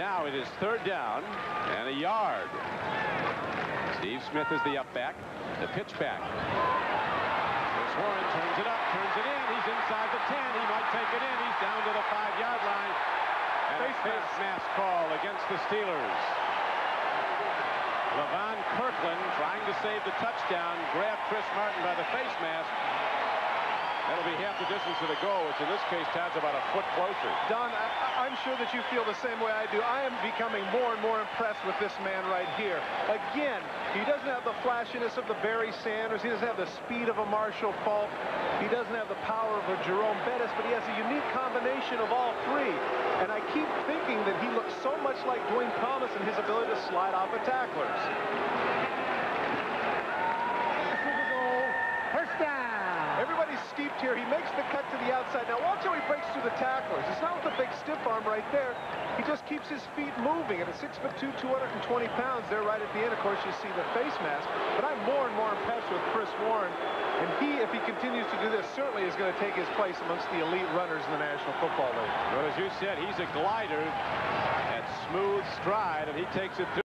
Now it is third down and a yard. Steve Smith is the up back. The pitch back. Chris Warren turns it up, turns it in. He's inside the 10. He might take it in. He's down to the five-yard line. And face, face mask call against the Steelers. Levon Kirkland trying to save the touchdown, grabbed Chris Martin by the face mask. The distance to the goal, which in this case Tad's about a foot closer. Don, I, am sure that you feel the same way I do. I am becoming more and more impressed with this man right here. Again, he doesn't have the flashiness of the Barry Sanders. He doesn't have the speed of a Marshall Faulk. He doesn't have the power of a Jerome Bettis, but he has a unique combination of all three. And I keep thinking that he looks so much like Duane Thomas in his ability to slide off of tacklers. Here. He makes the cut to the outside. Now watch how he breaks through the tacklers. It's not with the big stiff arm right there. He just keeps his feet moving. At a 6'2", 220 pounds, there right at the end, of course, you see the face mask. But I'm more and more impressed with Chris Warren. And he, if he continues to do this, certainly is going to take his place amongst the elite runners in the National Football League. Well, as you said, he's a glider at smooth stride, and he takes it through.